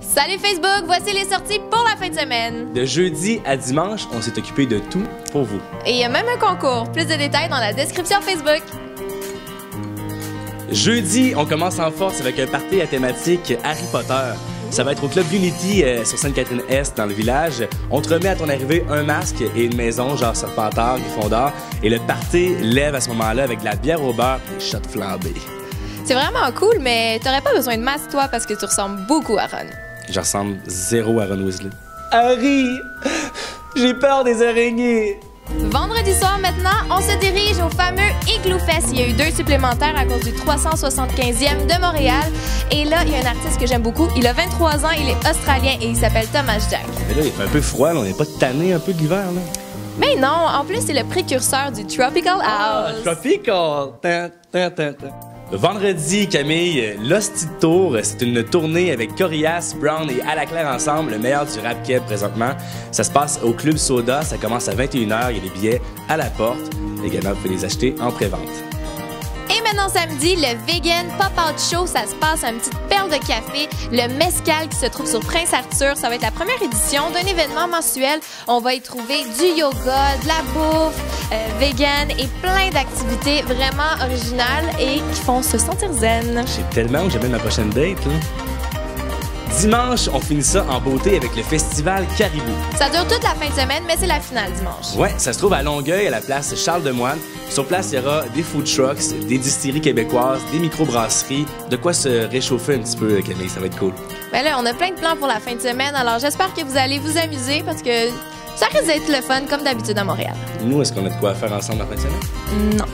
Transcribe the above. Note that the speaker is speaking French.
Salut Facebook, voici les sorties pour la fin de semaine. De jeudi à dimanche, on s'est occupé de tout pour vous. Et il y a même un concours. Plus de détails dans la description Facebook. Jeudi, on commence en force avec un party à thématique Harry Potter. Ça va être au Club Unity euh, sur Sainte-Catherine-Est dans le village. On te remet à ton arrivée un masque et une maison genre Serpentard, Gryffondor. Et le party lève à ce moment-là avec de la bière au beurre et des shots flambés. C'est vraiment cool, mais t'aurais pas besoin de masque toi parce que tu ressembles beaucoup à Ron. Je ressemble zéro à Ron Weasley. Harry! J'ai peur des araignées! Vendredi soir maintenant, on se dirige au fameux Igloo Fest. Il y a eu deux supplémentaires à cause du 375e de Montréal. Et là, il y a un artiste que j'aime beaucoup. Il a 23 ans, il est australien et il s'appelle Thomas Jack. Mais là, il fait un peu froid, là. on n'est pas tanné un peu de l'hiver, là. Mais non, en plus, c'est le précurseur du Tropical House. tropical! Tan, tan, tan, tan. Vendredi, Camille, l'Hostie de Tour, c'est une tournée avec Corias, Brown et À la Claire ensemble, le meilleur du rap keb présentement. Ça se passe au Club Soda, ça commence à 21h, il y a des billets à la porte. Également, vous pouvez les acheter en pré-vente. Maintenant samedi, le Vegan Pop-Out Show, ça se passe à une petite perle de café, le Mescal qui se trouve sur Prince Arthur. Ça va être la première édition d'un événement mensuel. On va y trouver du yoga, de la bouffe, euh, vegan et plein d'activités vraiment originales et qui font se sentir zen. J'ai tellement que j'aime ma prochaine date, là. Dimanche, on finit ça en beauté avec le festival Caribou. Ça dure toute la fin de semaine, mais c'est la finale dimanche. Ouais, ça se trouve à Longueuil, à la place Charles de Moine. Sur place, il y aura des food trucks, des distilleries québécoises, des microbrasseries, de quoi se réchauffer un petit peu, Camille, ça va être cool. Ben là, on a plein de plans pour la fin de semaine, alors j'espère que vous allez vous amuser parce que ça risque d'être le fun comme d'habitude à Montréal. Nous, est-ce qu'on a de quoi faire ensemble la fin de semaine? Non.